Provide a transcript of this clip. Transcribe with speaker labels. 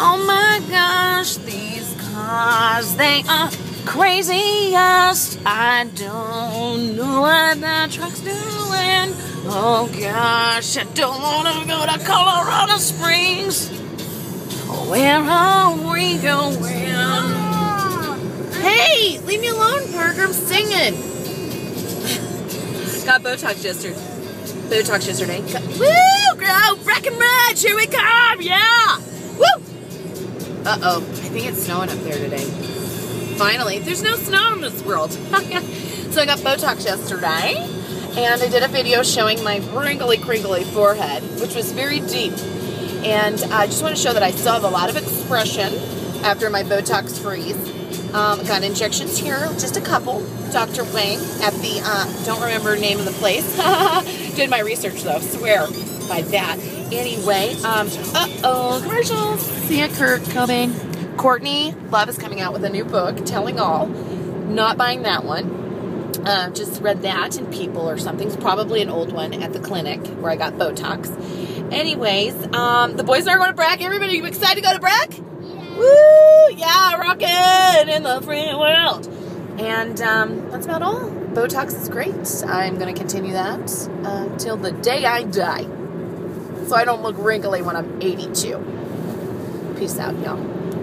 Speaker 1: Oh my gosh, these cars, they are craziest. I don't know what that truck's doing. Oh gosh, I don't want to go to Colorado Springs. Where are we going? Hey, leave me alone, Parker. I'm singing. Got Botox yesterday. Botox yesterday. Woo! Go! Breckenridge! Here we come! Yeah! Woo! Uh oh. I think it's snowing up there today. Finally, there's no snow in this world. so I got Botox yesterday, and I did a video showing my wrinkly, crinkly forehead, which was very deep. And I just want to show that I still have a lot of expression after my Botox freeze. Um, got injections here, just a couple. Dr. Wang at the, uh, don't remember name of the place. Did my research though, swear by that. Anyway, um, uh-oh, commercials. See ya, Kurt Cobain. Courtney Love is coming out with a new book, Telling All. Not buying that one. Uh, just read that in People or something. It's probably an old one at the clinic where I got Botox. Anyways, um, the boys are going to Breck. Everybody, you excited to go to Breck? Yeah. Woo! Yeah, rocking in the free world. And um, that's about all. Botox is great. I'm going to continue that until the day I die. So I don't look wrinkly when I'm 82. Peace out, y'all.